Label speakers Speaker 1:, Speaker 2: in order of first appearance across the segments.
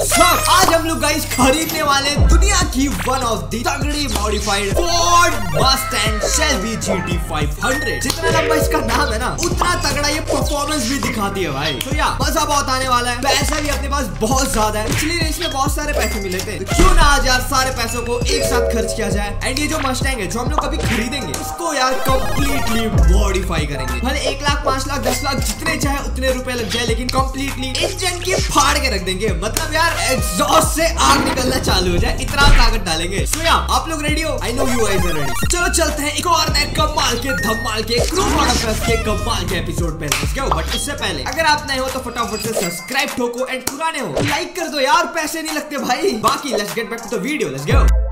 Speaker 1: सब आज हम लोग गाइस खरीदने वाले दुनिया की वन ऑफ़ दी तगड़ी modified Ford Mustang Shelby GT 500 जितना लंबा इसका नाम है ना, उतना तगड़ा ये परफॉर्मेंस भी दिखाती है भाई। तो या मज़ा बहुत आने वाला है। पैसा भी अपने पास बहुत ज़्यादा है। पिछली रेस में बहुत सारे पैसे मिले थे। तो क्यों ना आज यार सारे पैसों को एक साथ खर्च किया जाए? एंड ये जो मस्टैंग है, जो हम लोग कभी खरीदेंगे उसको यार कम्प्लीटली मॉडिफाई करेंगे। भले एक लाख, पाँच लाख, दस लाख, जितने चाहे उतने रुपए लग जाए, लेकिन कम्प्लीटली इंजन की फाड़ के रख देंगे। मतलब यार एग्जॉस्ट से आग निकलना चालू हो जाए, इतना ताकत डालेंगे। सो आप लोग रेडी हो? I know you are ready चलो चलते हैं एक और नए कमाल के, धमाल के के कमाल के एपिसोड पे। बट इससे पहले, अगर आप नए हो तो फटाफट से सब्सक्राइब ठोको एंड पुराने हो। लाइक कर दो यार, पैसे नहीं लगते भाई। बाकी let's get back to the video let's go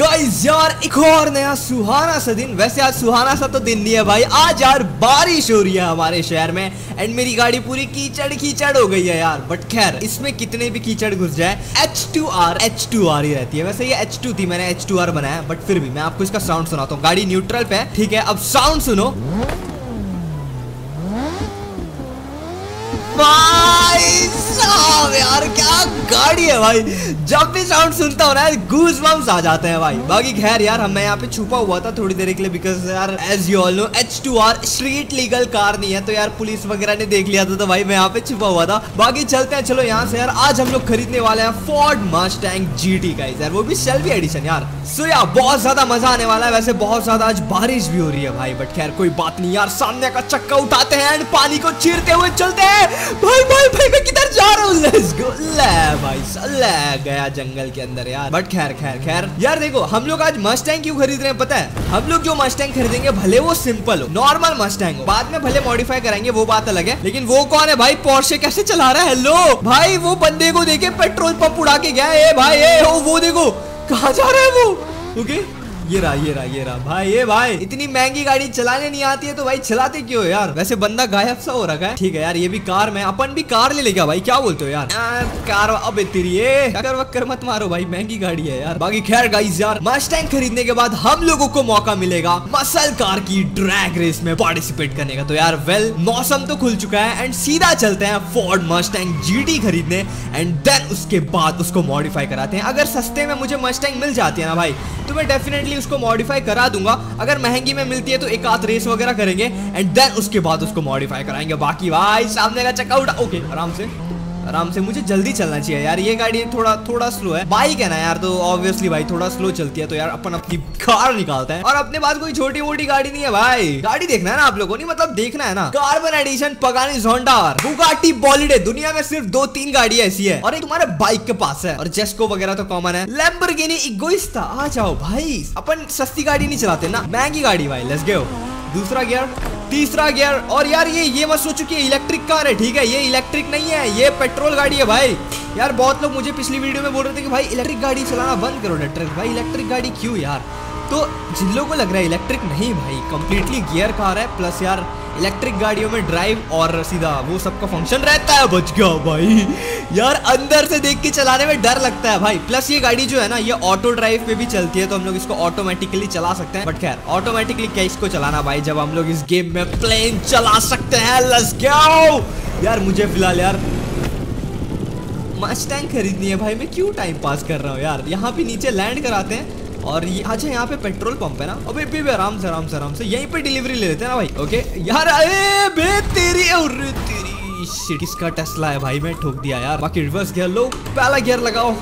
Speaker 1: Guys, यार, एक और नया सुहाना सा दिन। वैसे आज सुहाना सा तो दिन नहीं है भाई, आज यार बारिश हो रही है हमारे शहर में एंड मेरी गाड़ी पूरी कीचड़ कीचड़ हो गई है यार। बट खैर, इसमें कितने भी कीचड़ घुस जाए H two R H two R ही रहती है। वैसे ये एच टू थी, मैंने एच टू आर बनाया बट फिर भी मैं आपको इसका साउंड सुनाता हूँ। गाड़ी न्यूट्रल पे ठीक है? अब साउंड सुनो। साहब यार, क्या गाड़ी है भाई? जब भी साउंड सुनता हूँ ना गूज बम्स आ जाते हैं भाई। बाकी खैर यार, हम यहाँ पे छुपा हुआ था थोड़ी देर के लिए बिकॉज़ यार as you all know H two R street legal car नहीं है तो यार पुलिस वगैरह ने देख लिया था तो भाई मैं यहाँ पे छुपा हुआ था। बाकी चलते हैं, चलो यहाँ से यार, आज हम लोग खरीदने वाले हैं फोर्ड मस्टैंग जीटी का यार, वो भी सेल्फी एडिशन यार। सो यार, बहुत ज़्यादा मज़ा आने वाला है, वैसे बहुत ज़्यादा आज बारिश भी हो रही है भाई बट खैर कोई बात नहीं यार, सामने का चक्का उठाते हैं एंड पानी को चीरते हुए चलते हैं। भाई गया जंगल के अंदर यार। बट खैर खैर खैर। यार देखो, हम लोग आज मस्टैंग क्यों खरीद रहे हैं पता है? हम लोग जो मस्टैंग खरीदेंगे, भले वो सिंपल हो नॉर्मल मस्टैंग हो। बाद में भले मॉडिफाई करेंगे वो बात अलग है। लेकिन वो कौन है भाई? पोर्शे कैसे चला रहा है? हेलो भाई, वो बंदे को देखे पेट्रोल पंप उड़ा के गया ए भाई, ए, ओ, वो देखो, कहा जा रहा है वो? Okay okay? ये रहा ये रहा ये रहा। भाई, ये भाई, इतनी महँगी गाड़ी चलाने नहीं आती है तो भाई चलाते क्यों यार? वैसे बंदा गायब सा हो रखा है। ठीक है यार, ये भी कार में, अपन भी कार ले लेगा भाई, क्या बोलते हो यार? कार अब तेरी अगर वक्कर मत मारो भाई, महँगी गाड़ी है यार। बाकी खैर गाइस यार मस्टैंग खरीदने के बाद हम लोगों को मौका मिलेगा मसल कार की ड्रैग रेस में पार्टिसिपेट करने का। तो यार वेल मौसम तो खुल चुका है एंड सीधा चलते हैं फोर्ड मस्टैंग जीटी खरीदने एंड देन उसके बाद उसको मॉडिफाई कराते हैं। अगर सस्ते में मुझे मस्टैंग मिल जाती है ना भाई तो मैं डेफिनेटली उसको मॉडिफाई करा दूँगा। अगर महँगी में मिलती है तो एक आध रेस वगैरह करेंगे एंड देन उसके बाद उसको मॉडिफाई कराएँगे। बाकी भाई, सामने का चेकआउट ओके आराम से। आराम से, मुझे जल्दी चलना चाहिए यार, ये गाड़ी थोड़ा थोड़ा स्लो है। बाइक है ना यार तो ऑब्वियसली भाई थोड़ा स्लो चलती है तो यार अपन अपनी कार निकालते हैं। और अपने पास कोई छोटी मोटी गाड़ी नहीं है भाई। गाड़ी देखना है ना आप लोगों ने मतलब देखना है ना। Carbon edition Pagani Zonda R Bugatti Bolide दुनिया में सिर्फ़ दो तीन गाड़ी ऐसी है। और एक तुम्हारे बाइक के पास है। और जेस्को वगैरह तो कॉमन है। लैम्बोर्गिनी इगोइस्टा आ जाओ भाई। अपन सस्ती गाड़ी नहीं चलाते ना, महँगी गाड़ी भाई लेट्स गो दूसरा गियर तीसरा गियर। और यार ये ये मत सोचो कि इलेक्ट्रिक कार है, ठीक है? ये इलेक्ट्रिक नहीं है, ये पेट्रोल गाड़ी है भाई। यार बहुत लोग मुझे पिछली वीडियो में बोल रहे थे कि भाई इलेक्ट्रिक गाड़ी चलाना बंद करो ट्रक भाई इलेक्ट्रिक गाड़ी क्यों यार? तो जिन लोगों को लग रहा है इलेक्ट्रिक नहीं भाई कंप्लीटली गियर कार है प्लस यार इलेक्ट्रिक गाड़ियों में ड्राइव और सीधा वो सबका फ़ंक्शन रहता है, बच गया भाई। यार अंदर से देख के चलाने में डर लगता है भाई। प्लस ये गाड़ी जो है ना, ये ऑटो ड्राइव पे भी चलती है तो हम लोग इसको ऑटोमेटिकली चला सकते हैं। बट खैर ऑटोमेटिकली क्या इसको चलाना भाई, जब हम लोग इस गेम में प्लेन चला सकते हैं? लेट्स गो यार मुझे फ़िलहाल यार मस्टैंग खरीदनी है भाई, मैं क्यों टाइम पास कर रहा हूँ यार? यहाँ पे नीचे लैंड कराते हैं। और ये अच्छा यहाँ पे पेट्रोल पंप है ना? अबे भी, भी आराम से आराम से आराम से। यहीं पे डिलीवरी ले लेते हैं ना भाई ओके? यार अरे बे तेरी अरे तेरी। किसका टेस्ला है भाई? मैं ठोक दिया यार। बाकी रिवर्स गियर लो पहला गियर लगाओ।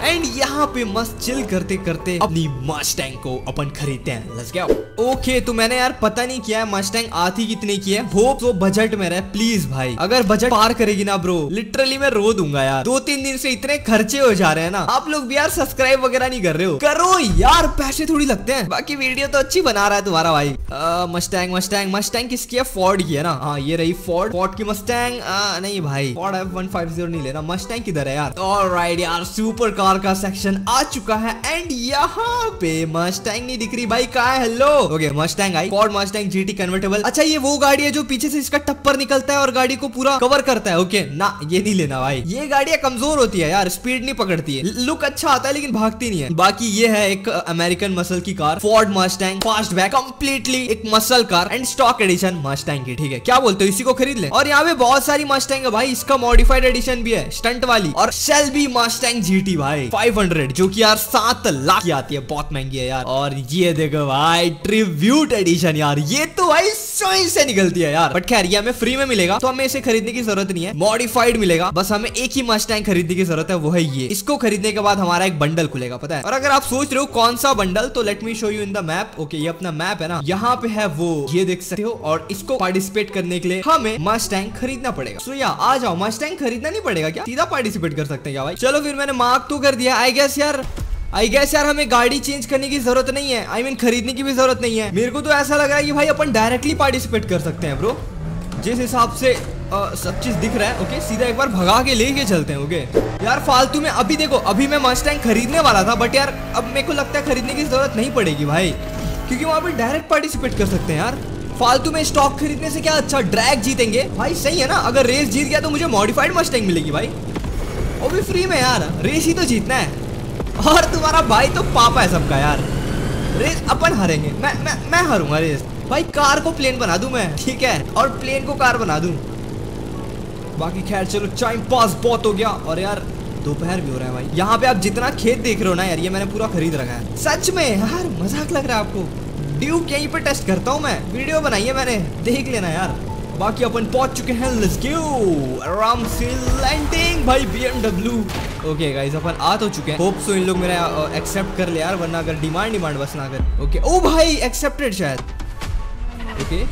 Speaker 1: एंड यहाँ पे मस्त चिल करते करते अपनी मस्टैंग को अपन खरीदते हैं। लेट्स गो ओके तो मैंने यार पता नहीं किया है मस्टैंग आती कितने की है। वो तो बजट में रहे प्लीज़ भाई। अगर बजट पार करेगी ना ब्रो लिटरली मैं रो दूँगा यार। दो तीन दिन से इतने खर्चे हो जा रहे हैं ना। आप लोग भी यार सब्सक्राइब वगैरह नहीं कर रहे हो। करो यार, पैसे थोड़ी लगते हैं। बाकी वीडियो तो अच्छी बना रहा है तुम्हारा भाई। मस्टैंग मस्टैंग मस्टैंग किसकी है? फोर्ड की है ना? हाँ ये रही फोर्ड फोर्ड की मस्टैंग नहीं भाई Ford F one five zero नहीं लेना। मस्टैंग किधर है यार? और राइट यार सुपर कार कार का सेक्शन आ चुका है एंड यहाँ पे मस्टैंग नहीं दिख रही। भाई, कहा है? हेलो ओके मस्टैंग आई। फॉर्ड मस्टैंग जीटी कन्वर्टेबल अच्छा ये वो गाड़ी है जो पीछे से इसका टप्पर निकलता है और गाड़ी को पूरा कवर करता है। ओके ना, ये नहीं लेना भाई। ये गाड़ियाँ कमज़ोर होती है यार स्पीड नहीं पकड़ती है। लुक अच्छा आता है, लेकिन भागती नहीं है। बाकी ये है एक अमेरिकन मसल की car Ford Mustang fastback completely एक muscle car and stock edition Mustang की, ठीक है? क्या बोलते हो, इसी को खरीद ले? और यहाँ पे बहुत सारी मस्टैंग है भाई, इसका मॉडिफाइड एडिशन भी है स्टंट वाली, और शेल्बी मस्टैंग जीटी भाई। 500 जो कि यार सात लाख की आती है, बहुत महँगी है यार। और ये देखो भाई ट्रिब्यूट एडिशन यार। ये तो भाई सोई से निकलती है यार। बट खैर, ये हमें फ्री में मिलेगा तो हमें इसे खरीदने की ज़रूरत नहीं है। मॉडिफाइड मिलेगा, बस हमें एक ही मस्टैंग खरीदने की ज़रूरत है, वो है ये। इसको खरीदने के बाद हमारा एक बंडल खुलेगा, पता है? और अगर आप सोच रहे हो कौन सा बंडल तो let me show you in the map okay ये अपना मैप है ना। यहाँ पे है वो, ये देख सकते हो। और इसको पार्टिसिपेट करने के लिए हमें मस्टैंग खरीदना पड़ेगा। सो या, आ जाओ मस्टैंग खरीदना नहीं पड़ेगा क्या? सीधा पार्टिसिपेट कर सकते हैं क्या भाई? चलो फिर मैंने मार्क तो कर दिया। आई गेस यार आई गेस यार हमें गाड़ी चेंज करने की ज़रूरत नहीं है। आई I मीन mean, खरीदने की भी ज़रूरत नहीं है। मेरे को तो ऐसा लग रहा है कि भाई अपन डायरेक्टली पार्टिसिपेट कर सकते हैं ब्रो जिस हिसाब से आ, सब चीज़ दिख रहा है ओके सीधा एक बार भगा के लेके चलते हैं ओके यार फालतू में अभी देखो अभी मैं मस्टैंग खरीदने वाला था बट यार अब मेरे को लगता है खरीदने की ज़रूरत नहीं पड़ेगी भाई। क्योंकि वहाँ पे डायरेक्ट पार्टिसिपेट कर सकते हैं यार। फालतू में स्टॉक खरीदने से क्या अच्छा ड्रैग जीतेंगे? भाई सही है ना? अगर रेस जीत गया तो मुझे मॉडिफाइड मस्टैंग मिलेगी भाई। वो भी फ्री में यार। रेस ही तो जीतना है। और तुम्हारा भाई तो पापा है सबका यार। रेस अपन हारेंगे। मैं मैं मैं हारूँगा रेस भाई कार को प्लेन बना दूँ मैं, ठीक है? और प्लेन को कार बना दूँ। बाकी खैर, चलो टाइम पास बहुत हो गया। और यार, दोपहर भी हो रहा है भाई। यहाँ पे आप जितना खेत देख रहे हो ना यार, ये मैंने पूरा खरीद रखा है। सच में, यार, मज़ाक लग रहा है आपको। ड्यूक यहीं पे टेस्ट करता हूँ मैं। वीडियो बनाई है मैंने। देख लेना यार। बाकी अपन पहुँच चुके हैं लेट्स गो आराम से लैंडिंग भाई बीएमडब्ल्यू ओके गाइस अपन आ तो चुके हैं। होप सो इन लोग मेरा एक्सेप्ट कर ले यार, वरना अगर डिमांड डिमांड बस ना कर। ओके ओ भाई एक्सेप्टेड शायद। ओके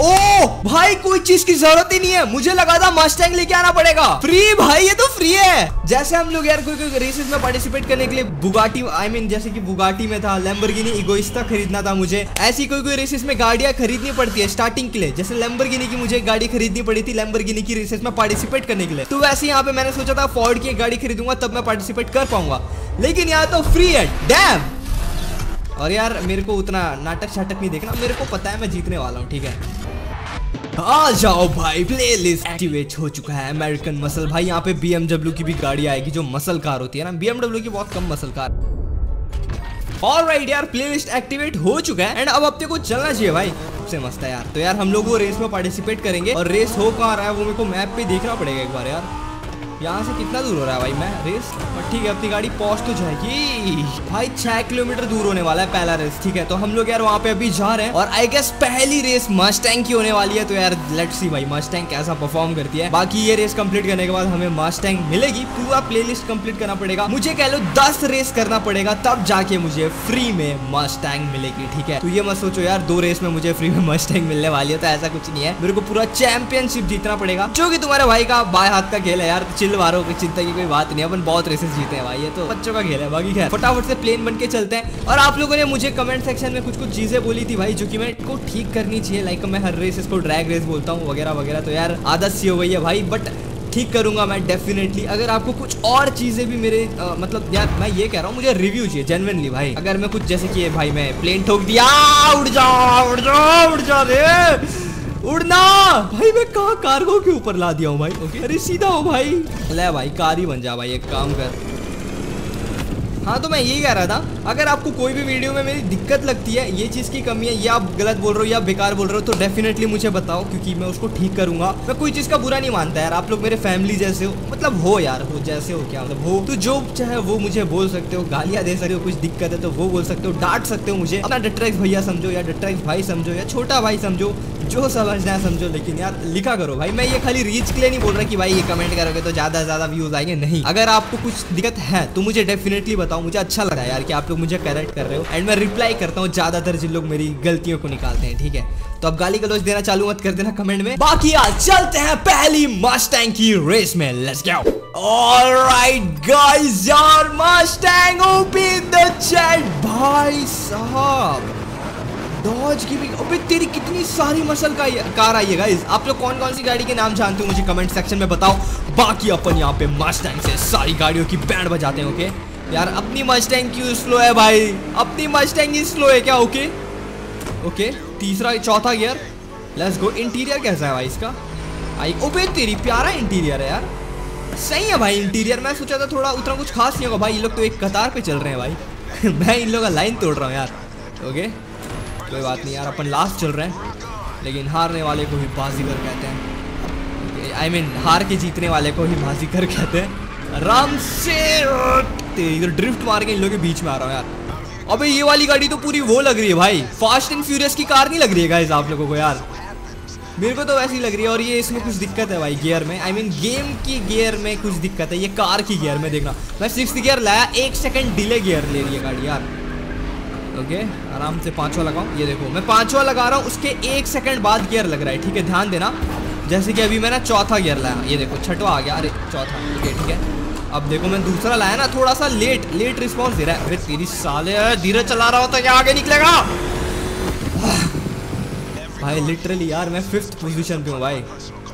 Speaker 1: ओ भाई कोई चीज़ की ज़रूरत ही नहीं है। मुझे लगा था मस्टैंग लेके आना पड़ेगा। फ्री भाई ये तो फ्री है। जैसे हम लोग यार कोई कोई रेसेस में पार्टिसिपेट करने के लिए Bugatti I I mean mean, जैसे कि बुगाटी में था लेम्बरगिनी इगोइस्टा खरीदना था मुझे। ऐसी कोई कोई रेसेस में गाड़ियाँ खरीदनी पड़ती है स्टार्टिंग के लिए। जैसे लेम्बरगिनी की मुझे गाड़ी खरीदनी पड़ी थी लेम्बरगिनी की रेसेस में पार्टिसिपेट करने के लिए। तो वैसे यहाँ पे मैंने सोचा था फोर्ड की गाड़ी खरीदूँगा तब मैं पार्टिसिपेट कर पाऊँगा। लेकिन यहाँ तो फ्री है। डैम और यार, मेरे को उतना नाटक शाटक नहीं देखना। मेरे को पता है मैं जीतने वाला हूँ, ठीक है? आ जाओ भाई प्लेलिस्ट एक्टिवेट हो चुका है अमेरिकन मसल भाई, यहाँ पे BMW की भी गाड़ी आएगी जो मसल कार होती है ना। BMW की बहुत कम मसल कार और राइट यार प्लेलिस्ट एक्टिवेट हो चुका है। एंड अब अपने को चलना चाहिए भाई। सबसे मस्त है यार। तो यार, हम लोग वो रेस में पार्टिसिपेट करेंगे। और रेस हो कहाँ रहा है, वो मेरे को मैप पे देखना पड़ेगा एक बार यार। यहाँ से कितना दूर हो रहा है भाई? मैं रेस? पर ठीक है अपनी गाड़ी पहुँच तो जाएगी। भाई, छह किलोमीटर दूर होने वाला है पहला रेस, ठीक है? तो हम लोग यार वहाँ पे अभी जा रहे हैं और आई गेस पहली रेस मस्टैंग की होने वाली है। तो यार लेट्स सी भाई मस्टैंग कैसा परफॉर्म करती है। बाकी ये रेस कंप्लीट करने के बाद हमें मस्टैंग मिलेगी। पूरा प्ले लिस्ट करना पड़ेगा। मुझे कह लो दस रेस करना पड़ेगा, तब जाके मुझे फ्री में मस्टैंग मिलेगी, ठीक है? तो ये मत सोचो यार, दो रेस में मुझे फ्री में मस्टैंग मिलने वाली है तो ऐसा कुछ नहीं है। मेरे को पूरा चैंपियनशिप जीतना पड़ेगा। जो की तुम्हारे भाई का बाय हाथ का खेल है यार चिल मारो की चिंता की कोई बात नहीं अपन बहुत रेसेस जीते हैं भाई ये तो बच्चों का खेल है बाकी खैर। फटाफट से प्लेन बन के चलते हैं। और आप लोगों ने मुझे कमेंट सेक्शन में कुछ कुछ चीज़ें बोली थी भाई जो कि मैं को ठीक करनी चाहिए लाइक मैं हर रेस को ड्रैग रेस बोलता हूँ वगैरह वगैरह तो यार आदत सी हो गई है भाई बट ठीक करूँगा मैं डेफिनेटली अगर आपको कुछ और चीज़ें भी मेरे आ, मतलब यार मैं ये कह रहा हूँ मुझे रिव्यू चाहिए जेनवनली भाई। अगर मैं कुछ जैसे कि भाई मैं प्लेन ठोक दिया उड़ जाओ उड़ जाओ उड़ जा रे। उड़ना! भाई मैं कहा कार्गो के ऊपर ला दिया हूँ भाई? ओके अरे सीधा हो भाई। ले भाई कार ही बन जा भाई एक काम कर। हाँ तो मैं यही कह रहा था अगर आपको कोई भी वीडियो में मेरी दिक्कत लगती है ये चीज़ की कमी है या आप गलत बोल रहे हो या बेकार बोल रहे हो तो डेफिनेटली मुझे बताओ क्योंकि मैं उसको ठीक करूँगा। मैं कोई चीज़ का बुरा नहीं मानता यार आप लोग मेरे फैमिली जैसे हो। मतलब हो यार हो जैसे हो क्या मतलब हो। तो जो चाहे वो मुझे बोल सकते हो गालियाँ दे सकते हो कुछ दिक्कत है तो वो बोल सकते हो डांट सकते हो मुझे। अपना डट्रैक्स भैया समझो या डट्रैक्स भाई समझो या छोटा भाई समझो जो समझना है समझो, लेकिन यार लिखा करो भाई। मैं ये खाली रीच के लिए नहीं बोल रहा कि भाई ये कमेंट करोगे तो ज़्यादा ज़्यादा व्यूज़ आएँगे। नहीं। अगर आपको कुछ दिक्कत है तो मुझे डेफिनेटली बताओ। मुझे अच्छा लगा यार कि आप लोग मुझे करेक्ट कर रहे हो। एंड मैं रिप्लाई करता हूँ, ज़्यादातर जिन लोग मेरी गलतियों को निकालते हैं, ठीक है? तो अब गाली गलौज देना चालू मत कर देना कमेंट में। बाकी आज चलते हैं पहली मस्टैंग की रेस में। Let's go alright guys your Mustang open the chat भाई साहब। डॉज की भी। अबे तेरी कितनी सारी मसल का कार आई है आप लोग कौन कौन सी गाड़ी के नाम जानते हो? मुझे कमेंट सेक्शन में बताओ। बाकी अपन यहाँ पे मस्टैंग से सारी गाड़ियों की बैंड बजाते हैं ओके यार, अपनी मस्टैंग क्यों स्लो है भाई? अपनी मस्टैंग ही स्लो है क्या ओके ओके तीसरा, चौथा गियर लेट्स गो इंटीरियर कैसा है भाई इसका? आई ओबे तेरी प्यारा इंटीरियर है यार। सही है भाई इंटीरियर मैं सोचा था थोड़ा उतना कुछ खास नहीं होगा। भाई, ये लोग तो एक कतार पे चल रहे हैं भाई। मैं इन लोगों का लाइन तोड़ रहा हूँ यार ओके कोई बात नहीं यार अपन लास्ट चल रहे हैं। लेकिन हारने वाले को ही बाजीगर कहते हैं। आई मीन हार के जीतने वाले को ही बाजीगर कहते हैं। आराम से इधर ड्रिफ्ट मार के इन लोगों के बीच में आ रहा हूँ यार। अबे ये वाली गाड़ी तो पूरी वो लग रही है भाई। फास्ट एंड फ्यूरियस की कार नहीं लग रही है आप लोगों को यार। मेरे को तो वैसी लग रही है और ये इसमें कुछ दिक्कत है भाई गियर में। I I mean mean, game की गियर में कुछ दिक्कत है। ये कार की गियर में देखना। मैं सिक्स गियर लाया एक सेकंड डिले गियर ले रही है गाड़ी यार। ओके, आराम से पांचवा लगाऊँ ये देखो, मैं पांचवा लगा रहा हूँ, उसके एक सेकंड बाद गियर लग रहा है, ठीक है? ध्यान देना। जैसे कि अभी मैंने चौथा गियर लाया। ये देखो, छठवा आ गया। अरे, चौथा, ठीक है ठीक है। अब देखो, मैं दूसरा लाया ना थोड़ा सा लेट लेट रिस्पॉन्स दे रहा है। अरे, तेरी साले धीरे चला रहा हो तो क्या आगे निकलेगा? भाई लिटरली यार, मैं फिफ्थ पोजीशन पे हूँ, भाई।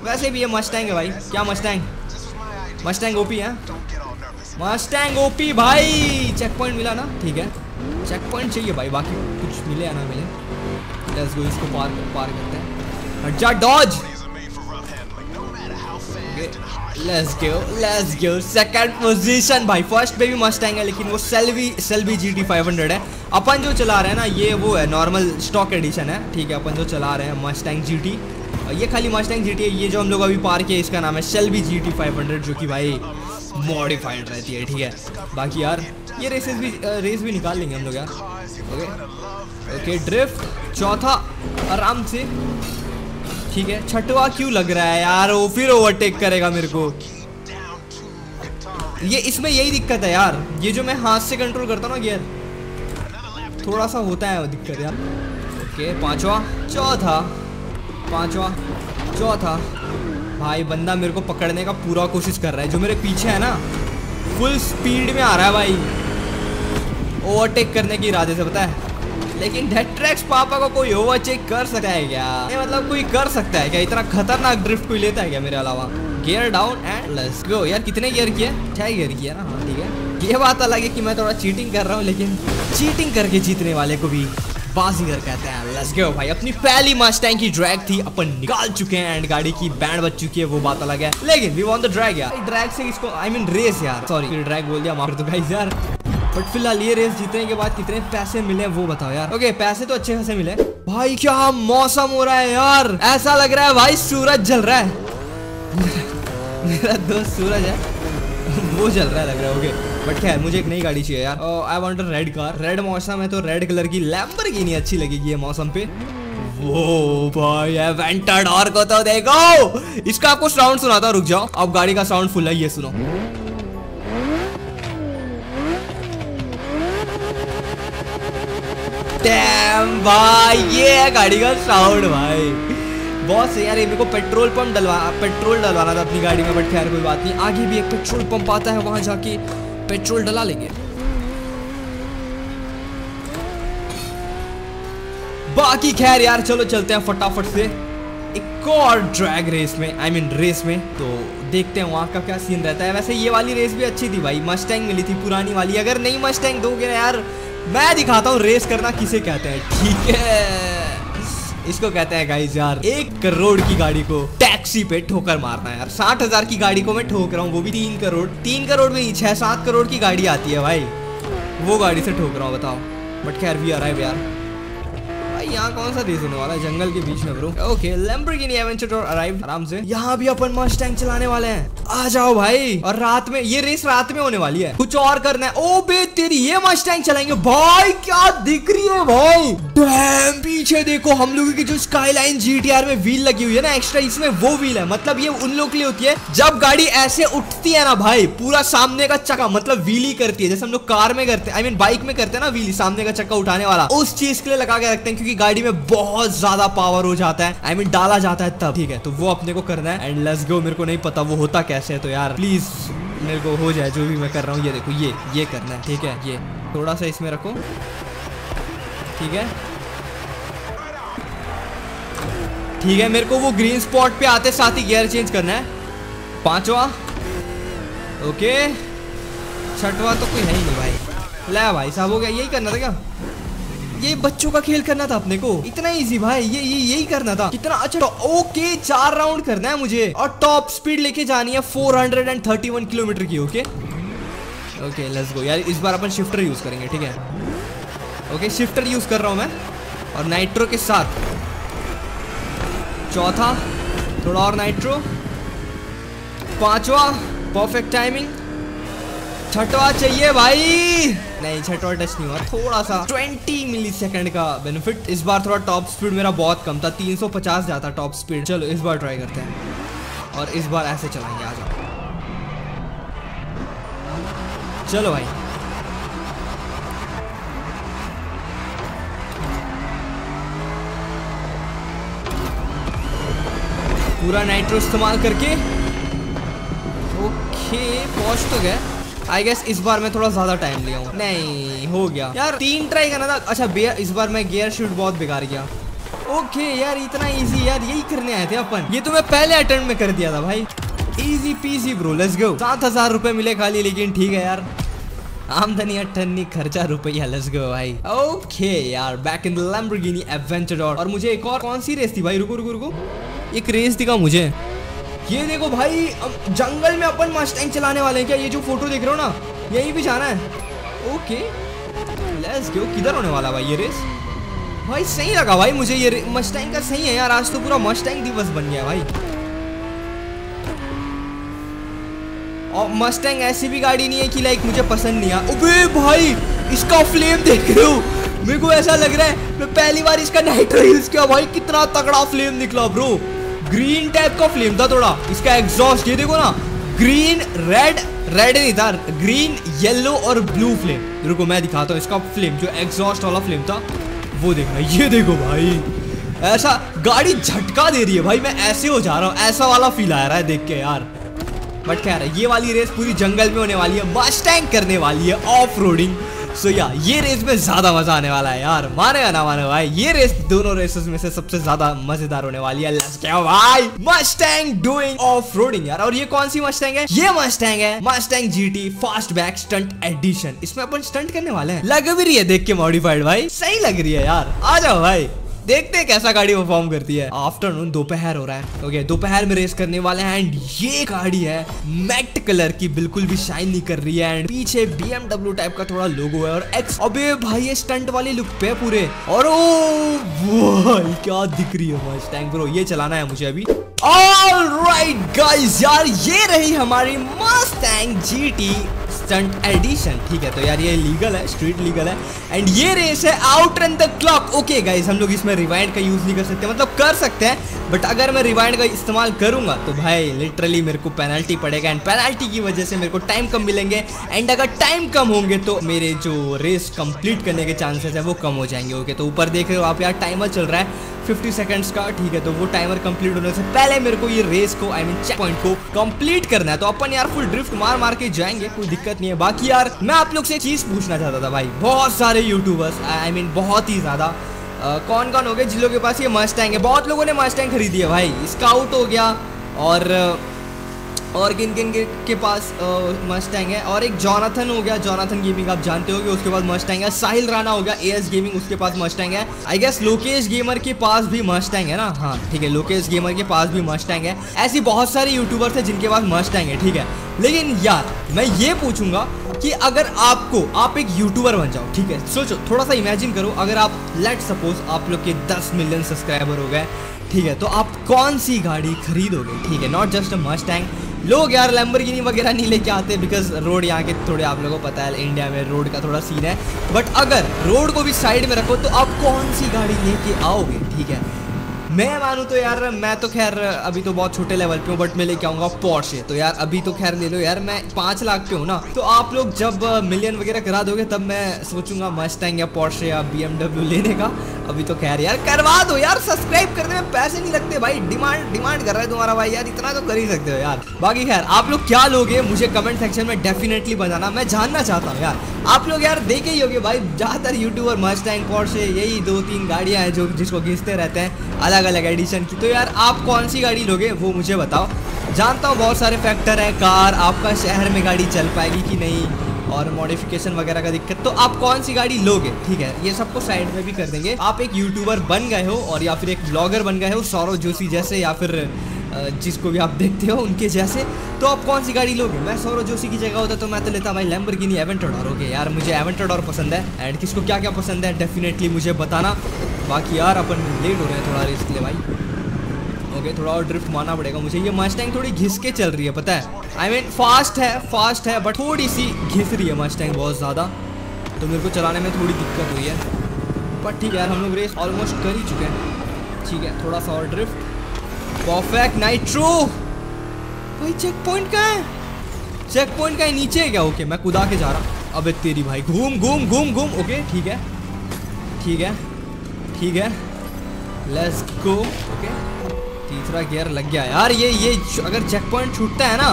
Speaker 1: वैसे भी ये मस्टैंग है, भाई। क्या मस्टैंग मस्टैंग ओपी है। मस्टैंग ओपी भाई। चेक पॉइंट मिला ना, ठीक है। चेक पॉइंट चाहिए भाई, बाकी कुछ मिले या ना मिले। लेट्स गो इसको पार पार करते हैं। हट जा Dodge let's go let's go second position भाई फ़र्स्ट पे भी मस्टैंग है, लेकिन वो सेल्वी सेल्वी जीटी 500 है। अपन जो चला रहे हैं ना, ये वो है नॉर्मल स्टॉक एडिशन है। ठीक है, अपन जो चला रहे हैं मस्टैंग जीटी ये खाली मस्टैंग जीटी है, ये जो हम लोग अभी पार किए, इसका नाम है सेल्वी जीटी 500 जो कि भाई मॉडिफाइड रहती है, ठीक है। बाकी यार ये रेसेस भी रेस भी निकाल लेंगे हम लोग यार। ओके ओके ड्रिफ्ट चौथा, आराम से। ठीक है, छठवा क्यों लग रहा है यार? वो फिर ओवरटेक करेगा मेरे को। ये, इसमें यही दिक्कत है यार। ये जो मैं हाथ से कंट्रोल करता हूँ ना गियर थोड़ा सा होता है वो दिक्कत यार। ओके पांचवा, चौथा पांचवा, चौथा। भाई, बंदा मेरे को पकड़ने का पूरा कोशिश कर रहा है। जो मेरे पीछे है ना फुल स्पीड में आ रहा है भाई। ओवरटेक करने के इरादे से, पता है? लेकिन डेट्रैक्स पापा को कोई ओवरटेक कर सकता है क्या? ये मतलब कोई कर सकता है क्या? इतना खतरनाक ड्रिफ्ट कोई लेता है क्या मेरे अलावा? Gear down and let's go यार, कितने गियर किए? छह गियर किए ना? हाँ ठीक है। ये बात अलग है कि मैं थोड़ा चीटिंग कर रहा हूँ, लेकिन चीटिंग करके जीतने वाले को भी बाजीगर कहते हैं। लेट्स गो भाई। अपनी पहली मस्टैंग की ड्रैग थी, अपन निकाल चुके हैं एंड गाड़ी की बैंड बच चुकी है, वो बात अलग है। लेकिन वी वांट द ड्रैग यार। ड्रैग से इसको आई मीन रेस यार। सॉरी ड्रैग बोल दिया मार दो गाइस यार। बट फ़िलहाल ये रेस जीतने के बाद कितने पैसे मिले वो बताओ यार। ओके पैसे तो अच्छे खासे मिले। भाई, क्या मौसम हो रहा है यार। ऐसा लग रहा है भाई सूरज जल रहा है। मेरा दोस्त सूरज है। वो चल रहा है लग रहा है ओके बट खैर, मुझे एक नई गाड़ी चाहिए यार। I want red car red मौसम है तो रेड कलर की लैम्बोर्गिनी अच्छी लगेगी ये मौसम पे। वो भाई एवेंटाडोर को तो देखो। इसका आपको साउंड सुनाता रुक जाओ। अब गाड़ी का साउंड फुल है, ये सुनो। डैम भाई, ये है गाड़ी का साउंड भाई। बहुत सही यार मेरे को पेट्रोल पंप डलवा पेट्रोल डलवाना था अपनी गाड़ी में बट खैर कोई बात नहीं। आगे भी एक पेट्रोल पंप आता है, वहाँ जाके पेट्रोल डला लेंगे। बाकी खैर यार, चलो चलते हैं फटाफट से। एक और ड्रैग रेस में आई मीन रेस में तो देखते हैं वहाँ का क्या सीन रहता है। वैसे ये वाली रेस भी अच्छी थी भाई मस्टैंग मिली थी, पुरानी वाली। अगर नहीं मस्टैंग दोगे ना यार मैं दिखाता हूँ रेस करना किसे कहते हैं, ठीक है? इसको कहते हैं गाइस यार, एक करोड़ की गाड़ी को टैक्सी पे ठोकर मारना है यार। साठ हज़ार की गाड़ी को मैं ठोक रहा हूँ, वो भी तीन करोड़। तीन करोड़ में छह सात करोड़ की गाड़ी आती है भाई। वो गाड़ी से ठोक रहा हूँ, बताओ। बट खैर वी अराइव यार। भाई, यहाँ कौन सा रेस होने वाला है? जंगल के बीच में bro okay Lamborghini adventure arrive आराम से. यहाँ भी अपन मस्टैंग चलाने वाले हैं. आ जाओ भाई. और रात में, ये रेस रात में होने वाली है. कुछ और करना है. ओ बे, तेरी ये मस्टैंग चलाएँगे. भाई, क्या दिख रही है भाई? डैम पीछे देखो, हम लोगों की जो स्काईलाइन जीटीआर में व्हील लगी हुई है ना एक्स्ट्रा इसमें वो व्हील है. मतलब ये उन लोग के लिए होती है, जब गाड़ी ऐसे उठती है ना भाई, पूरा सामने का चक्का मतलब व्हील ही करती है, जैसे हम लोग कार में करते हैं आई मीन बाइक में करते हैं ना व्हील सामने का चक्का उठाने वाला, उस चीज़ के लिए लगा के रखते हैं, क्योंकि गाड़ी में बहुत ज़्यादा पावर हो जाता है। आई I मीन mean, डाला जाता है तब। ठीक है तो वो अपने को करना है। एंड लेट्स गो मेरे को नहीं पता वो होता कैसे है तो यार प्लीज़ मेरे को हो जाए जो भी मैं कर रहा हूँ। ये देखो ये ये करना है। ठीक है ये। थोड़ा सा इसमें रखो। ठीक है। ठीक है मेरे को वो ग्रीन स्पॉट पे आते साथ ही गियर चेंज करना है। पांचवा। ओके छठवा तो कोई है ही नहीं भाई। ले भाई साहब हो गया। यही करना था क्या? ये बच्चों का खेल करना था अपने को। इतना इजी भाई, ये ये, यही करना था। कितना अच्छा तो ओके चार राउंड करना है मुझे। और टॉप स्पीड लेके जानी है 431 किलोमीटर की ओके ओके लेट्स गो यार, इस बार अपन शिफ्टर यूज़ करेंगे, ठीक है? ओके शिफ्टर यूज़ कर रहा हूँ मैं। और नाइट्रो के साथ। चौथा, थोड़ा और नाइट्रो पांचवा परफेक्ट टाइमिंग छठवा चाहिए भाई। नहीं छठवा टच नहीं हुआ। थोड़ा सा 20 मिली सेकंड का बेनिफिट इस बार थोड़ा टॉप स्पीड मेरा बहुत कम था 350 जाता टॉप स्पीड चलो, इस बार ट्राई करते हैं। और इस बार ऐसे चलाएँगे, आ जाओ। चलो भाई। पूरा नाइट्रो इस्तेमाल करके। ओके, पहुँच तो गए। आई गेस इस बार मैं थोड़ा ज़्यादा टाइम लिया हूँ। नहीं, हो गया। यार, तीन ट्राई करना था। अच्छा इस बार मैं गियर शूट बहुत बेकार गया ओके यार, इतना इजी यार, यही करने आए थे अपन। ये तो मैं पहले अटेम्प्ट में कर दिया था भाई। Easy peasy bro let's go सात हज़ार रुपए मिले खाली, लेकिन ठीक है यार। आमदनी, अठन्नी, खर्चा, रुपया लेट्स गो भाई। ओके यार back in the Lamborghini adventure और मुझे एक और कौन सी रेस थी भाई? रुको रुको रुको। एक रेस दिखा मुझे। ये देखो भाई जंगल में अपन मस्टैंग चलाने वाले हैं क्या? ये जो फ़ोटो देख रहे हो ना, यहीं भी जाना है। ओके लेट्स गो किधर होने वाला भाई ये रेस भाई सही लगा भाई मुझे ये मस्टैंग का सही है यार, आज तो पूरा मस्टैंग दिवस बन गया भाई। और मस्टैंग ऐसी भी गाड़ी नहीं है कि लाइक मुझे पसंद नहीं अबे भाई, इसका फ्लेम देख रहे हो? मेरे को ऐसा लग रहा है, मैं पहली बार इसका नाइट्रो यूज़ किया। भाई, कितना तगड़ा फ्लेम निकला ब्रो ग्रीन टाइप का फ्लेम था थोड़ा। इसका एग्जॉस्ट ये देखो ना ग्रीन रेड रेड नहीं था ग्रीन येलो और ब्लू फ्लेम रुको, मैं दिखाता हूँ, इसका फ्लेम जो एग्जॉस्ट वाला फ्लेम था, वो देखना ये देखो भाई, ऐसा गाड़ी झटका दे रही है भाई, मैं ऐसे हो जा रहा हूँ, ऐसा वाला फील आ रहा है देख के यार। बट कह रहा है ये वाली रेस पूरी जंगल में होने वाली है मस्टैंग करने वाली है ऑफ़ रोडिंग सो या ये रेस में ज़्यादा मज़ा आने वाला है यार। माने या ना माने भाई, ये रेस दोनों रेसेस में से सबसे ज़्यादा मज़ेदार होने वाली है। लेट्स गो भाई। मस्टैंग डूइंग ऑफ़ रोडिंग यार। और ये कौन सी मस्टैंग है? ये मस्टैंग है Mustang GT fastback stunt edition इसमें अपन स्टंट करने वाले हैं। लग भी रही है देख के मॉडिफाइड भाई। सही लग रही है यार। आ जाओ भाई। देखते हैं कैसा गाड़ी परफॉर्म करती है। आफ्टरनून दोपहर हो रहा है। ओके दोपहर में रेस करने वाले हैं एंड ये गाड़ी है मैट कलर की, बिल्कुल भी शाइन नहीं कर रही है एंड पीछे BMW टाइप का थोड़ा लोगो है और एक्स अबे भाई, ये स्टंट वाली लुक पे पूरे। और ओ भाई क्या दिख रही है मस्टैंग ब्रो ये चलाना है मुझे अभी। ऑल राइट गाइस यार, ये रही हमारी मस्टैंग जीटी स्टंट एडिशन ठीक है? तो यार ये लीगल है स्ट्रीट लीगल है। एंड ये रेस है outrun the clock okay guys हम लोग इसमें रिवाइंड का यूज़ नहीं कर सकते मतलब कर सकते हैं बट अगर मैं रिवाइंड का इस्तेमाल करूँगा तो भाई लिटरली मेरे को पेनल्टी पड़ेगा एंड पेनल्टी की वजह से मेरे को टाइम कम मिलेंगे एंड अगर टाइम कम होंगे तो मेरे जो रेस कंप्लीट करने के चांसेस है वो कम हो जाएँगे ओके तो ऊपर देख रहे हो आप, यार टाइमर चल रहा है 50 सेकंड्स का, ठीक है तो वो टाइमर कंप्लीट होने से पहले मेरे को ये रेस को आई मीन चेक पॉइंट को कंप्लीट करना है। तो अपन, यार फुल ड्रिफ्ट मार मार के जाएँगे, कोई दिक्कत नहीं है। बाकी, यार, मैं आप लोग से चीज़ पूछना चाहता था भाई, बहुत सारे यूट्यूबर्स आई मीन बहुत ही ज़्यादा कौन कौन हो गए जिन लोगों के पास ये मस्टैंग है? बहुत लोगों ने मस्टैंग खरीदी है भाई। स्काउट हो गया और और किन किन के, के पास मस्टैंग है? और एक जॉनाथन हो गया। जॉनाथन गेमिंग आप जानते हो उसके पास मस्टैंग है। साहिल राणा हो गया। एएस गेमिंग उसके पास मस्टैंग है। आई गेस लोकेश गेमर के पास भी मस्टैंग है ना? हाँ ठीक है। लोकेश गेमर के पास भी मस्टैंग है। ऐसी बहुत सारे यूट्यूबर्स है जिनके पास मस्टैंग है ठीक है। लेकिन यार मैं ये पूछूँगा कि अगर आपको, आप एक यूट्यूबर बन जाओ, ठीक है? सोचो थोड़ा सा इमेजिन करो, अगर आप लेट सपोज़ आप लोग के 10 मिलियन सब्सक्राइबर हो गए, ठीक है? तो आप कौन सी गाड़ी खरीदोगे, ठीक है? नॉट जस्ट अ मस्टैंग लोग यार लैम्बरगिनी वगैरह नहीं लेके आते बिकॉज़ रोड यहाँ के थोड़े आप लोगों को पता है इंडिया में रोड का थोड़ा सीन है। बट अगर रोड को भी साइड में रखो तो आप कौन सी गाड़ी लेके आओगे, ठीक है? मैं मानू तो यार, मैं तो खैर अभी तो बहुत छोटे लेवल पे हूँ बट मैं लेके आऊँगा पॉर्शे तो यार, अभी तो खैर ले लो यार, मैं पाँच लाख पे हूँ ना। तो आप लोग जब मिलियन वगैरह करा दोगे, तब मैं सोचूँगा मस्त आएँगे पॉर्शे या बी लेने का। अभी तो खैर यार, करवा दो यार सब्सक्राइब करने में पैसे नहीं लगते भाई। डिमांड डिमांड कर रहा है तुम्हारा भाई यार, इतना तो कर ही सकते हो यार। बाकी खैर, आप लोग क्या लोगे मुझे कमेंट सेक्शन में डेफिनेटली बताना, मैं जानना चाहता हूँ यार। आप लोग यार देखे ही होगे भाई, ज़्यादातर यूट्यूबर मस्टैंग पोर्शे यही दो तीन गाड़ियाँ हैं जो, जिसको घिसते रहते हैं अलग अलग एडिशन की। तो यार, आप कौन सी गाड़ी लोगे, वो मुझे बताओ। जानता हूँ बहुत सारे फैक्टर हैं, कार, आपका शहर में गाड़ी चल पाएगी कि नहीं और मॉडिफिकेशन वगैरह का दिक्कत तो आप कौन सी गाड़ी लोगे? ठीक है, ये सबको साइड में भी कर देंगे। आप एक यूट्यूबर बन गए हो और या फिर एक ब्लॉगर बन गए हो, सौरव जोशी जैसे या फिर जिसको भी आप देखते हो, उनके जैसे तो आप कौन सी गाड़ी लोगे? मैं सौरव जोशी की जगह होता तो मैं तो लेता भाई लैम्बरगिनी एवेंटाडोर ओके यार, मुझे एवेंटाडोर पसंद है एंड किसको क्या क्या पसंद है डेफिनेटली मुझे बताना। बाकी यार, अपन लेट हो रहे हैं थोड़ा रेस के लिए भाई। ओके थोड़ा और ड्रिफ्ट मारना पड़ेगा मुझे। ये मस्टैंग थोड़ी घिस के चल रही है, पता है? आई मीन फास्ट है फास्ट है बट थोड़ी सी घिस रही है मस्टैंग बहुत ज़्यादा। तो मेरे को चलाने में थोड़ी दिक्कत हुई है। बट ठीक है यार, हम लोग रेस ऑलमोस्ट कर ही चुके हैं। ठीक है, थोड़ा सा और ड्रिफ्ट परफेक्ट नाइट्रो भाई चेक पॉइंट का है? चेक पॉइंट का है? नीचे है क्या? ओके मैं कुदा के जा रहा अबे तेरी भाई, घूम घूम घूम घूम। ओके ठीक है। ठीक है। ठीक है। लेट्स गो ओके तीसरा गियर लग गया। यार, ये ये अगर चेक पॉइंट छूटता है ना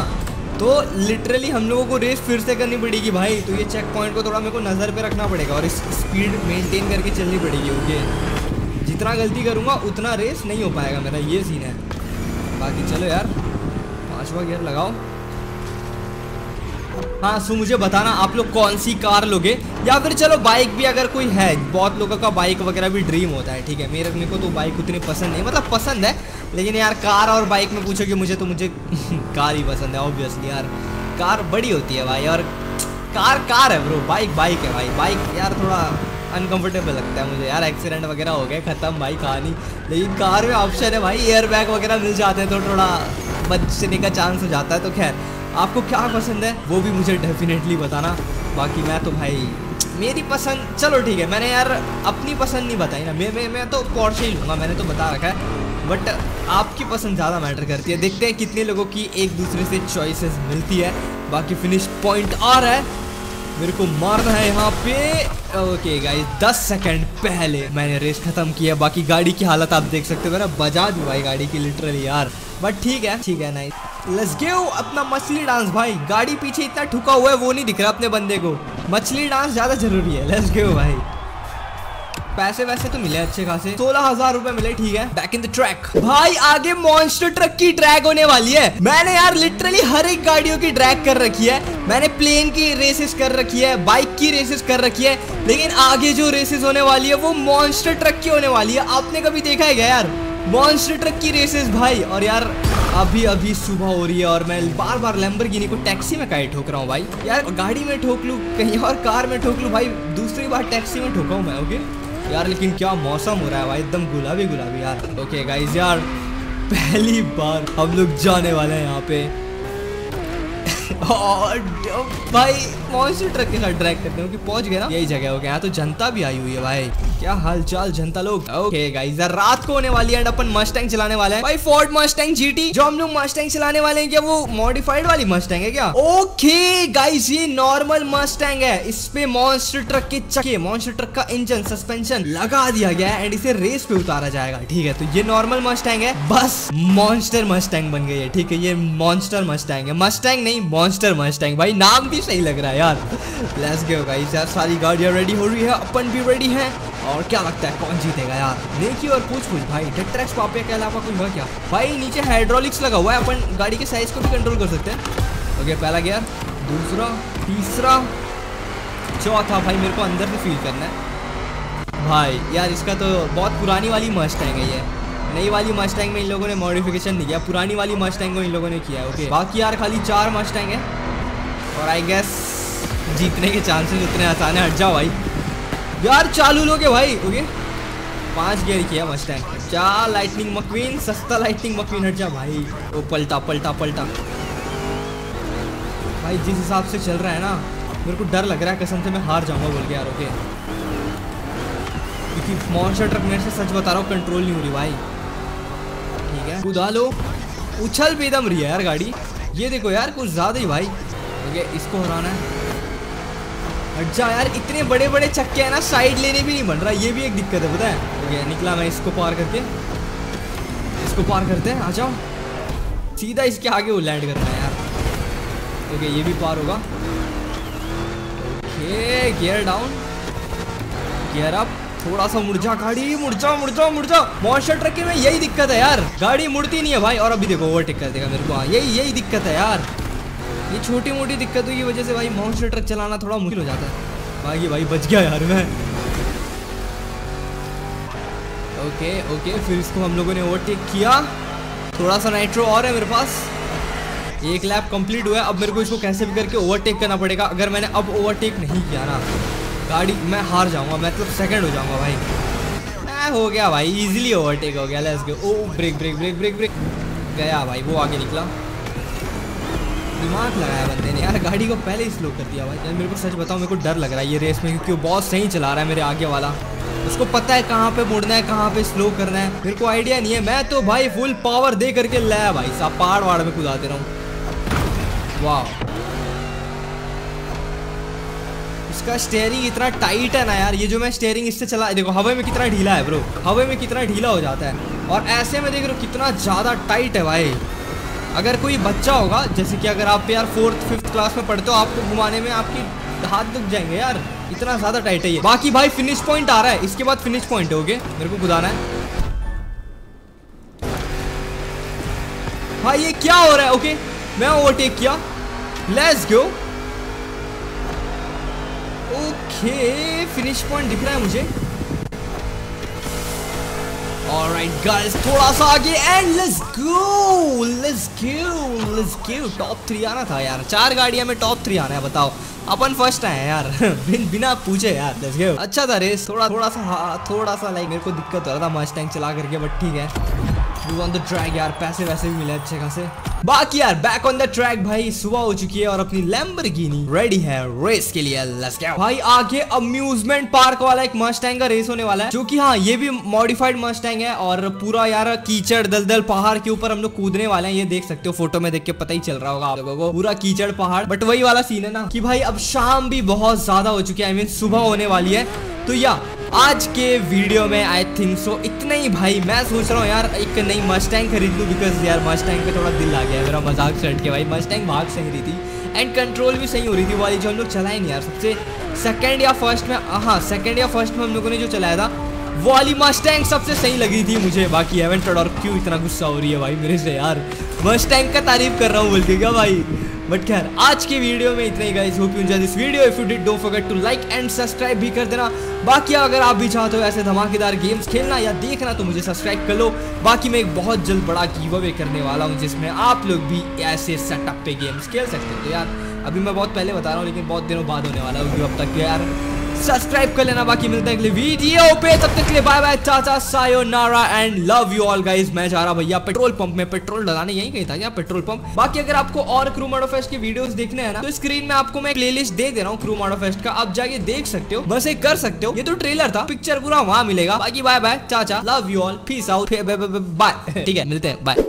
Speaker 1: तो लिटरली हम लोगों को रेस फिर से करनी पड़ेगी भाई। तो ये चेक पॉइंट को थोड़ा मेरे को नज़र पे रखना पड़ेगा और इस स्पीड मेंटेन करके चलनी पड़ेगी ओके जितना गलती करूँगा, उतना रेस नहीं हो पाएगा मेरा, ये सीन है। बाकी चलो यार, पाँचवा गियर लगाओ। हाँ सो मुझे बताना, आप लोग कौन सी कार लोगे? या फिर चलो बाइक भी अगर कोई है, बहुत लोगों का बाइक वगैरह भी ड्रीम होता है, ठीक है? मेरे मेरे को तो बाइक उतनी पसंद नहीं मतलब पसंद है, लेकिन यार कार और बाइक में पूछोगे मुझे तो मुझे कार ही पसंद है ऑब्वियसली यार। कार बड़ी होती है भाई, और कार कार है ब्रो बाइक बाइक है भाई। बाइक यार थोड़ा अनकंफर्टेबल लगता है मुझे, यार एक्सीडेंट वगैरह हो गया ख़त्म, भाई, कहानी। लेकिन कार में ऑप्शन है भाई एयर बैग वगैरह मिल जाते हैं तो थोड़ा बचने का चांस हो जाता है तो खैर। आपको क्या पसंद है, वो भी मुझे डेफिनेटली बताना। बाकी मैं तो भाई, मेरी पसंद, चलो ठीक है, मैंने यार अपनी पसंद नहीं बताई ना। मैं मैं मैं तो पॉर्शे ही लूँगा, मैंने तो बता रखा है। बट आपकी पसंद ज़्यादा मैटर करती है। देखते हैं कितने लोगों की एक दूसरे से चॉइसेस मिलती है। बाकी फिनिश पॉइंट आ रहा है। मेरे को मारना है यहाँ पे। ओके गाइस 10 सेकंड पहले मैंने रेस खत्म किया बाकी गाड़ी की हालत आप देख सकते हो, मेरा बजा दी भाई गाड़ी की लिटरली यार। बट ठीक है ठीक है नाइस लेट्स गिव अपना मछली डांस भाई। गाड़ी पीछे इतना ठुका हुआ है, वो नहीं दिख रहा अपने बंदे को। मछली डांस ज़्यादा ज़रूरी है। लेट्स गिव भाई। पैसे वैसे तो मिले अच्छे खासे। सोलह हज़ार रूपए मिले, ठीक है। बैक इन द ट्रैक भाई, आगे मॉन्स्टर ट्रक की ट्रैक होने वाली है। मैंने यार लिटरली हर एक गाड़ियों की ट्रैक कर रखी है। मैंने प्लेन की रेसेस कर रखी है बाइक की रेसेस कर रखी है। लेकिन आगे जो रेसेस होने वाली है, वो मॉन्स्टर ट्रक की होने वाली है। आपने कभी देखा है क्या यार? मॉन्स्टर ट्रक की रेसेस भाई। और यार अभी अभी सुबह हो रही है और मैं बार बार लैम्बरगिनी को टैक्सी में कहीं ठोक रहा हूँ भाई। यार, गाड़ी में ठोक लूँ, कहीं और कार में ठोक लूँ, भाई, दूसरी बार टैक्सी में ठोका हूँ मैं ओके यार, लेकिन क्या मौसम हो रहा है भाई, एकदम गुलाबी गुलाबी यार। ओके गाइज़ यार, पहली बार हम लोग जाने वाले हैं यहाँ पे। और भाई मॉन्स्टर ट्रक के साथ ड्रैग करते हैं पहुँच गए ना? यही जगह हो गया यहाँ तो जनता भी आई हुई है भाई। क्या हाल चाल जनता लोग? ओके गाइस रात को होने वाली है, अपन मस्टैंग चलाने वाले हैं। भाई फोर्ड मस्टैंग जीटी जो हम लोग मस्टैंग चलाने वाले हैं, क्या वो मॉडिफाइड वाली मस्टैंग है क्या? ओके गाइस ये नॉर्मल मस्टैंग है। इस पे मॉन्स्टर ट्रक के चक्के मॉन्स्टर ट्रक का इंजन सस्पेंशन लगा दिया गया है एंड इसे रेस पे उतारा जाएगा। ठीक है तो ये नॉर्मल मस्टैंग है। बस मॉन्स्टर मस्टैंग बन गई है। ठीक है, ये मॉन्स्टर मस्टैंग है। मस्टैंग नहीं मॉन्स्टर मस्टैंग भाई, नाम भी सही लग रहा है यार। लेट्स गो गाइस यार, सारी गाड़ियाँ रेडी हो रही है, अपन भी रेडी हैं। और क्या लगता है, कौन जीतेगा यार? देखिए और पूछ पूछ भाई ट्रैक्स पापे के अलावा कोई हुआ क्या? भाई, नीचे हाइड्रोलिक्स लगा हुआ है, अपन गाड़ी के साइज़ को भी कंट्रोल कर सकते हैं। ओके पहला गियर दूसरा, तीसरा, चौथा, भाई, मेरे को अंदर से फील करना है। भाई, यार, इसका तो बहुत पुरानी वाली मस्टैंग है ये। नई वाली मस्टैंग में इन लोगों ने मॉडिफिकेशन नहीं किया, पुरानी वाली मस्टैंग को इन लोगों ने किया है ओके बाकी यार, खाली चार मस्टैंग है। और आई गेस जीतने के चांसेस उतने आसान है। हट जाओ भाई। यार, चालू लोगे भाई। ओके? पाँच गियर किया मस्टैंग चार लाइटनिंग मकवीन सस्ता लाइटनिंग मकवीन हट जा भाई। वो पलटा पलटा पलटा। भाई, जिस हिसाब से चल रहा है ना, मेरे को डर लग रहा है, कसम से मैं हार जाऊँगा बोल के यार, ओके? क्योंकि मॉन्स्टर ट्रक मेरे से सच बता रहा हूँ कंट्रोल नहीं हो रही भाई। ठीक है? कुदा लो। उछल बेदम रही है यार गाड़ी। ये देखो यार, कुछ ज़्यादा ही भाई। ओके, इसको हराना है। हट जा यार, इतने बड़े बड़े चक्के हैं ना साइड लेने भी नहीं बन रहा। ये भी एक दिक्कत है, पता है? ओके, निकला मैं इसको पार करके। इसको पार करते हैं, आ जाओ। सीधा इसके आगे वो लैंड करना है यार। ओके, ये भी पार होगा। Okay gear down gear up थोड़ा सा मुड़ जा गाड़ी मुड़ जा मुड़ जा मॉन्स्टर ट्रक में यही दिक्कत है यार। गाड़ी मुड़ती नहीं है भाई। और अभी देखो ओवरटेक कर देगा मेरे को। हाँ यही यही दिक्कत है यार। ये छोटी मोटी दिक्कतों की वजह से भाई मॉन्स्टर ट्रक चलाना थोड़ा मुश्किल हो जाता है। बाकी भाई बच गया यार मैं। ओके ओके, फिर इसको हम लोगों ने ओवरटेक किया। थोड़ा सा नाइट्रो और है मेरे पास। एक लैप कंप्लीट हुआ है। अब मेरे को इसको कैसे भी करके ओवरटेक करना पड़ेगा। अगर मैंने अब ओवरटेक नहीं किया ना, गाड़ी मैं हार जाऊँगा मतलब सेकंड हो जाऊँगा भाई। मैं हो गया भाई इजीली ओवरटेक हो गया। Let's go oh brake brake brake brake brake गया भाई, वो आगे निकला। दिमाग लगाया बंदे ने। यार, गाड़ी को पहले ही स्लो कर दिया भाई। यार, मेरे को सच बताओ मेरे को डर लग रहा है ये रेस में, क्योंकि वो बहुत सही चला रहा है मेरे आगे वाला। उसको पता है कहाँ पे मुड़ना है, कहाँ पे स्लो करना है। मेरे को आइडिया नहीं है। मैं तो भाई फुल पावर दे करके लाया भाई साहब। पहाड़ वाड़ में कुदाते रहूँ। वाह इसका स्टेयरिंग इतना टाइट है ना यार। ये जो मैं स्टेयरिंग इससे चला, देखो, हवा में कितना ढीला है ब्रो हवा में कितना ढीला हो जाता है। और ऐसे में देख रहे हो, कितना ज़्यादा टाइट है भाई। अगर कोई बच्चा होगा, जैसे कि अगर आप यार फोर्थ फिफ्थ क्लास में पढ़ते हो, आपको घुमाने में आपकी हाथ दुख जाएँगे यार। इतना ज़्यादा टाइट है ये। बाकी भाई फिनिश पॉइंट आ रहा है। इसके बाद फिनिश पॉइंट है ओके मेरे को खुदाना है। भाई, ये क्या हो रहा है? ओके मैं ओवरटेक किया। Let's go okay finish point दिख रहा है मुझे। Alright guys, थोड़ा सा आगे and let's go let's go let's go top three आना था यार। चार गाड़ियाँ में टॉप थ्री आना है बताओ। अपन फ़र्स्ट आए यार। बिन, बिना पूछे यार लेट्स गो अच्छा था रेस थोड़ा थोड़ा सा हाँ, थोड़ा सा लाइक मेरे को दिक्कत हो रहा था मस्टैंग चला करके बट ठीक है। पैसे वैसे भी मिले अच्छे खासे। बाकी यार बैक ऑन द ट्रैक भाई, सुबह हो चुकी है और अपनी रेडी है रेस के लिए। लेट्स गो भाई, आगे अम्यूजमेंट पार्क वाला एक मस्टैंग का रेस होने वाला है, जो कि हाँ ये भी मॉडिफाइड मस्टैंग है और पूरा यार कीचड़, दलदल पहाड़ के ऊपर हम लोग कूदने वाले हैं। ये देख सकते हो फ़ोटो में देख के पता ही चल रहा होगा आप लोगों को। पूरा कीचड़ पहाड़। बट वही वाला सीन है ना, कि भाई, अब शाम भी बहुत ज़्यादा हो चुकी है आई मीन सुबह होने वाली है। तो या आज के वीडियो में आई थिंक सो इतना ही भाई, मैं सोच रहा हूँ यार, एक नई मस्टैंग खरीद लूँ बिकॉज़ यार मस्टैंग पे थोड़ा दिल आ गया है, मेरा मज़ाक सेट के भाई। मस्टैंग भाग सही रही थी एंड कंट्रोल भी सही हो रही थी वाली, जो हम लोग चलाए नहीं यार, सबसे सेकंड या फ़र्स्ट में हाँ सेकेंड या फ़र्स्ट में हम लोगों ने जो चलाया था, वो वाली मस्टैंग सबसे सही लगी थी मुझे। बाकी एवेंटेड और क्यों इतना गुस्सा हो रही है भाई मेरे से यार? मस्टैंग का तारीफ़ कर रहा हूँ बोल के क्या भाई? बट खैर, आज के वीडियो में इतना ही guys hope you enjoy this video if you did don't forget to like and subscribe भी कर देना। बाकी अगर आप भी चाहते हो ऐसे धमाकेदार गेम्स खेलना या देखना तो मुझे सब्सक्राइब कर लो। बाकी मैं एक बहुत जल्द बड़ा गिव अवे करने वाला हूँ, जिसमें आप लोग भी ऐसे सेटअप पे गेम्स खेल सकते हो। तो यार, अभी मैं बहुत पहले बता रहा हूँ, लेकिन बहुत दिनों बाद होने वाला हूँ अब तक यार। सब्सक्राइब कर लेना, बाकी मिलते हैं अगले वीडियो पे। तब तक के लिए बाय बाय चाचा sayonara and love you all guys मैं जा रहा भैया पेट्रोल पंप में। पेट्रोल डलाने यही कहीं था क्या? Petrol pump. बाकी अगर आपको और क्रू मॉडो फेस्ट की वीडियोस देखने हैं ना तो स्क्रीन में आपको मैं प्लेलिस्ट दे दे रहा हूँ क्रू मॉडो फेस्ट का। आप जाके देख सकते हो, बस एक कर सकते हो। ये तो ट्रेलर था पिक्चर पूरा वहाँ मिलेगा। बाकी बाय बाय चाचा love you all peace out bye ठीक है, मिलते हैं बाय